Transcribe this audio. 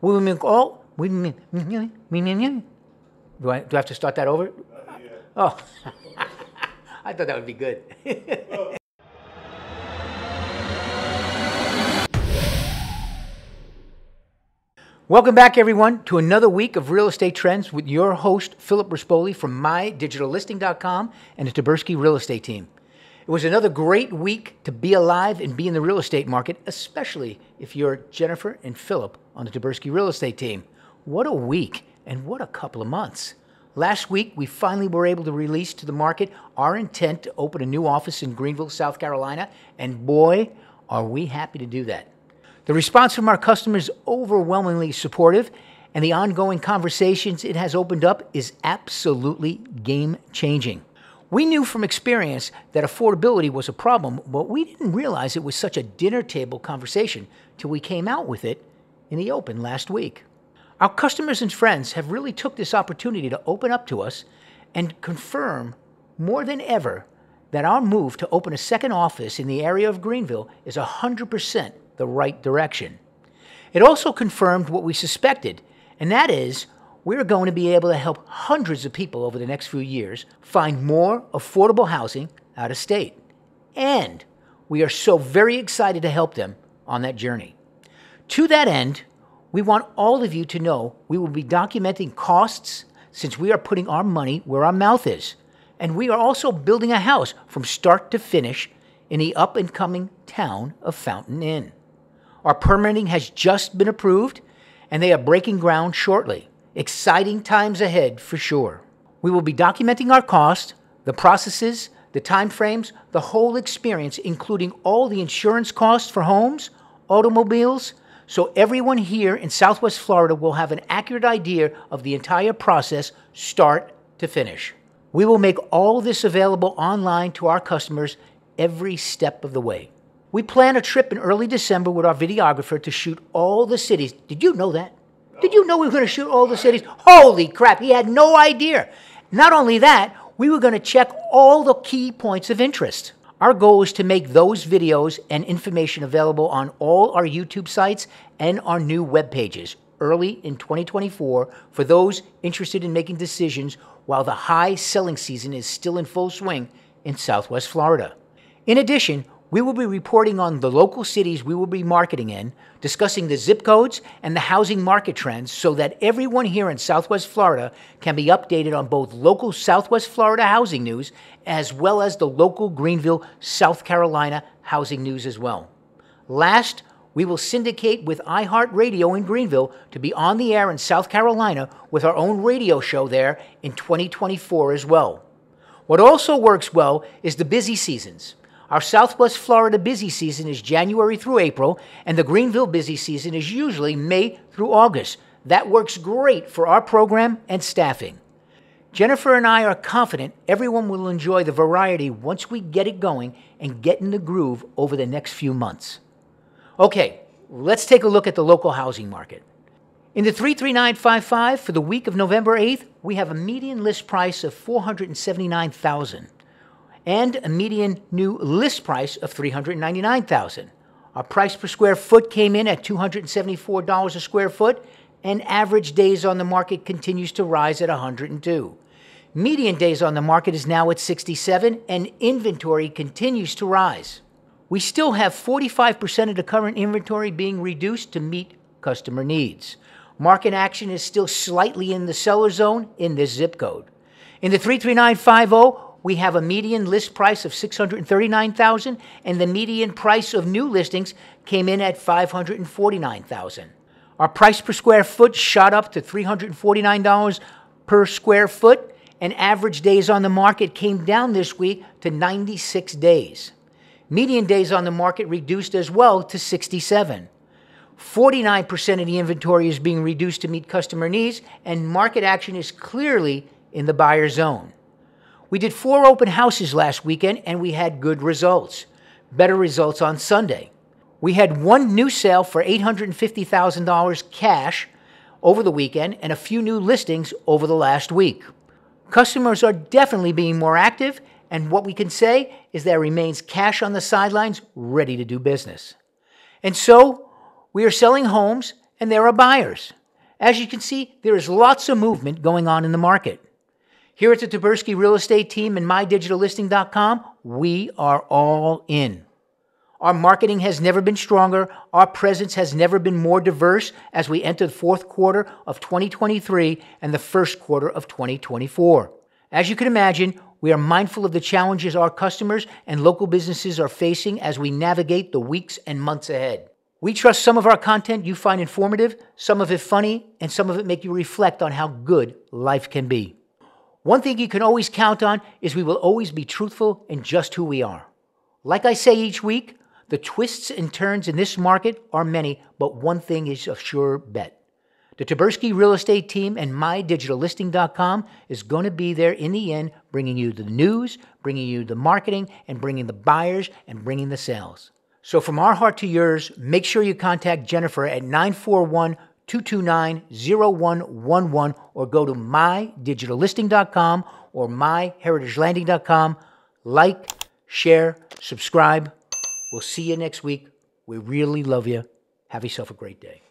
We make all. Oh, we do I do I have to start that over? Oh, I thought that would be good. Welcome back, everyone, to another week of Real Estate Trends with your host, Philip Rispoli from MyDigitalListing.com and the Taberski Real Estate team. It was another great week to be alive and be in the real estate market, especially if you're Jennifer and Philip on the Taberski Real Estate team. What a week and what a couple of months. Last week, we finally were able to release to the market our intent to open a new office in Greenville, South Carolina, and boy, are we happy to do that. The response from our customers is overwhelmingly supportive, and the ongoing conversations it has opened up is absolutely game changing. We knew from experience that affordability was a problem, but we didn't realize it was such a dinner table conversation till we came out with it in the open last week. Our customers and friends have really took this opportunity to open up to us and confirm more than ever that our move to open a second office in the area of Greenville is 100% the right direction. It also confirmed what we suspected, and that is we're going to be able to help hundreds of people over the next few years find more affordable housing out of state. And we are so very excited to help them on that journey. To that end, we want all of you to know we will be documenting costs since we are putting our money where our mouth is. And we are also building a house from start to finish in the up and coming town of Fountain Inn. Our permitting has just been approved, and they are breaking ground shortly. Exciting times ahead for sure. We will be documenting our cost, the processes, the timeframes, the whole experience, including all the insurance costs for homes, automobiles, so everyone here in Southwest Florida will have an accurate idea of the entire process, start to finish. We will make all this available online to our customers every step of the way. We plan a trip in early December with our videographer to shoot all the cities. Did you know that? Did you know we were going to shoot all the cities? Holy crap, he had no idea. Not only that, we were going to check all the key points of interest. Our goal is to make those videos and information available on all our YouTube sites and our new web pages early in 2024 for those interested in making decisions while the high selling season is still in full swing in Southwest Florida. In addition, we will be reporting on the local cities we will be marketing in, discussing the zip codes and the housing market trends so that everyone here in Southwest Florida can be updated on both local Southwest Florida housing news as well as the local Greenville, South Carolina housing news as well. Last, we will syndicate with iHeartRadio in Greenville to be on the air in South Carolina with our own radio show there in 2024 as well. What also works well is the busy seasons. Our Southwest Florida busy season is January through April, and the Greenville busy season is usually May through August. That works great for our program and staffing. Jennifer and I are confident everyone will enjoy the variety once we get it going and get in the groove over the next few months. Okay, let's take a look at the local housing market. In the 33955 for the week of November 8th, we have a median list price of 479,000 and a median new list price of 399,000. Our price per square foot came in at $274 a square foot, and average days on the market continues to rise at 102. Median days on the market is now at 67, and inventory continues to rise. We still have 45% of the current inventory being reduced to meet customer needs. Market action is still slightly in the seller zone in this zip code. In the 33950, we have a median list price of 639,000 and the median price of new listings came in at 549,000. Our price per square foot shot up to $349 per square foot and average days on the market came down this week to 96 days. Median days on the market reduced as well to 67. 49% of the inventory is being reduced to meet customer needs, and market action is clearly in the buyer zone. We did four open houses last weekend and we had good results. Better results on Sunday. We had one new sale for $850,000 cash over the weekend and a few new listings over the last week. Customers are definitely being more active, and what we can say is there remains cash on the sidelines ready to do business. And so, we are selling homes and there are buyers. As you can see, there is lots of movement going on in the market. Here at the Taberski Real Estate Team and MyDigitalListing.com, we are all in. Our marketing has never been stronger. Our presence has never been more diverse as we enter the fourth quarter of 2023 and the first quarter of 2024. As you can imagine, we are mindful of the challenges our customers and local businesses are facing as we navigate the weeks and months ahead. We trust some of our content you find informative, some of it funny, and some of it make you reflect on how good life can be. One thing you can always count on is we will always be truthful in just who we are. Like I say each week, the twists and turns in this market are many, but one thing is a sure bet. The Taberski Real Estate Team and MyDigitalListing.com is going to be there in the end, bringing you the news, bringing you the marketing, and bringing the buyers and bringing the sales. So, from our heart to yours, make sure you contact Jennifer at 941 229 0111 or go to mydigitallisting.com or myheritagelanding.com. Like, share, subscribe. We'll see you next week. We really love you. Have yourself a great day.